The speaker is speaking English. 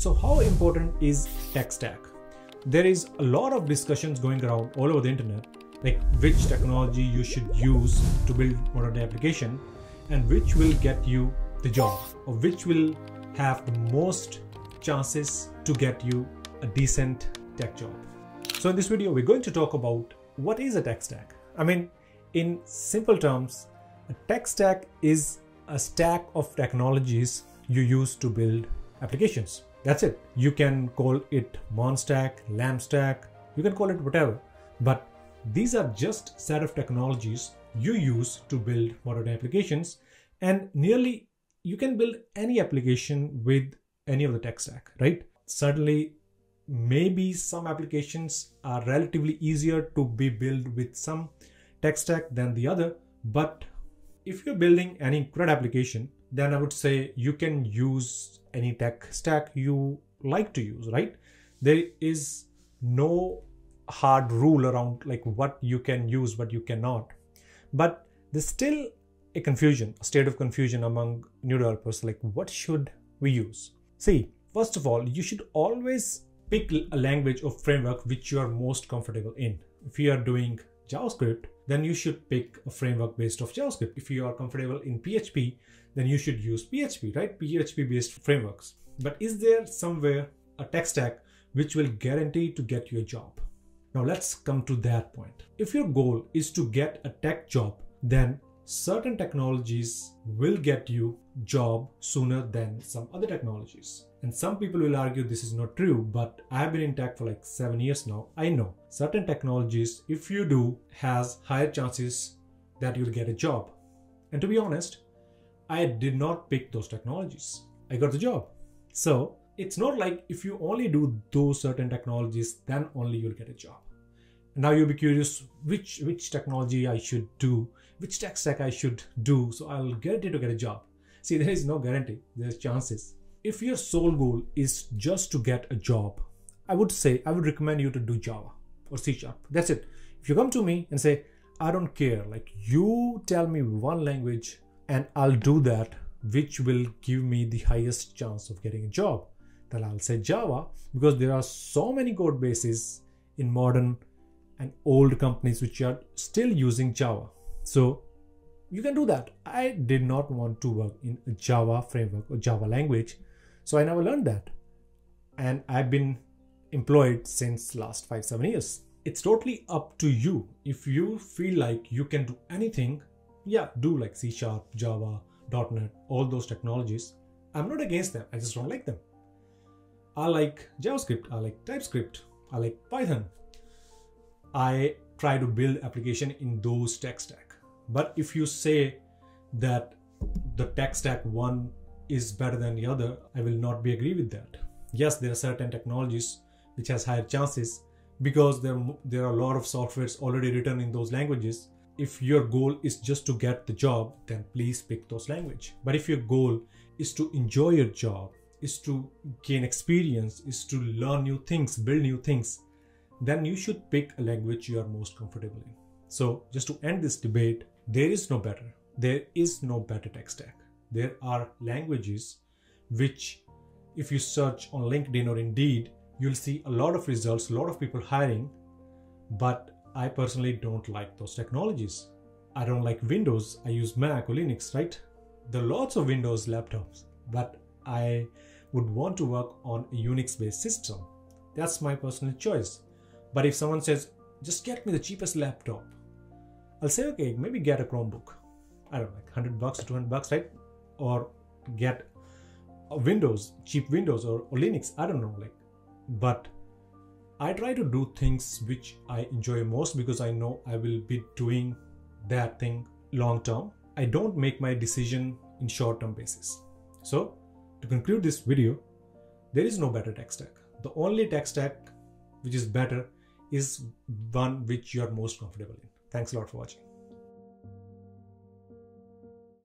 So how important is tech stack? There is a lot of discussions going around all over the internet, like which technology you should use to build modern day application and which will get you the job or which will have the most chances to get you a decent tech job. So in this video, we're going to talk about what is a tech stack. I mean, in simple terms, a tech stack is a stack of technologies you use to build applications. That's it. You can call it mon Monstack, LAMP you can call it whatever. But these are just set of technologies you use to build modern applications and nearly you can build any application with any of the tech stack, right? Certainly maybe some applications are relatively easier to be built with some tech stack than the other, but if you're building any CRUD application, then I would say you can use any tech stack you like to use, right? There is no hard rule around like what you can use, what you cannot. But there's still a confusion, a state of confusion among new developers, like what should we use? See, first of all, you should always pick a language or framework which you are most comfortable in. If you are doing JavaScript, then you should pick a framework based off JavaScript. If you are comfortable in PHP, then you should use PHP, right? PHP based frameworks. But is there somewhere a tech stack which will guarantee to get you a job? Now let's come to that point. If your goal is to get a tech job, then certain technologies will get you job sooner than some other technologies. And some people will argue this is not true, but I have been in tech for like seven years now. I know certain technologies, if you do, has higher chances that you'll get a job. And to be honest, I did not pick those technologies. I got the job. So it's not like if you only do those certain technologies, then only you'll get a job. Now you'll be curious which which technology I should do which tech stack I should do so I'll guarantee to get a job. See, there is no guarantee, there's chances. If your sole goal is just to get a job, I would say, I would recommend you to do Java or C Sharp. That's it. If you come to me and say, I don't care, like you tell me one language and I'll do that, which will give me the highest chance of getting a job, then I'll say Java because there are so many code bases in modern and old companies which are still using Java. So you can do that. I did not want to work in a Java framework or Java language. So I never learned that. And I've been employed since last five, seven years. It's totally up to you. If you feel like you can do anything, yeah, do like C Sharp, Java, .NET, all those technologies. I'm not against them. I just don't like them. I like JavaScript. I like TypeScript. I like Python. I try to build application in those tech stack. But if you say that the tech stack one is better than the other, I will not be agree with that. Yes, there are certain technologies which has higher chances because there, there are a lot of softwares already written in those languages. If your goal is just to get the job, then please pick those language. But if your goal is to enjoy your job, is to gain experience, is to learn new things, build new things, then you should pick a language you are most comfortable in. So just to end this debate, there is no better. There is no better tech stack. There are languages which, if you search on LinkedIn or Indeed, you'll see a lot of results, a lot of people hiring, but I personally don't like those technologies. I don't like Windows. I use Mac or Linux, right? There are lots of Windows laptops, but I would want to work on a Unix based system. That's my personal choice. But if someone says, just get me the cheapest laptop, I'll say, okay, maybe get a Chromebook. I don't know, like 100 bucks or 200 bucks, right? Or get Windows, cheap Windows or, or Linux. I don't know, like, but I try to do things which I enjoy most because I know I will be doing that thing long term. I don't make my decision in short term basis. So, to conclude this video, there is no better tech stack. The only tech stack which is better is one which you are most comfortable in. Thanks a lot for watching.